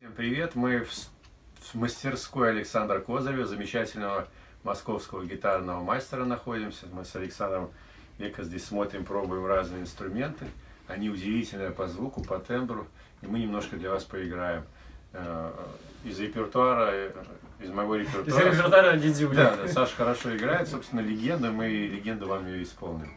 Всем привет! Мы в, в мастерской Александра Козырева, замечательного московского гитарного мастера находимся. Мы с Александром века здесь смотрим, пробуем разные инструменты. Они удивительные по звуку, по тембру. И мы немножко для вас поиграем. Э, из репертуара, э, из моего Из репертуара Дидюля. Да, да, Саша хорошо играет, собственно, легенда. Мы легенду вам ее исполним.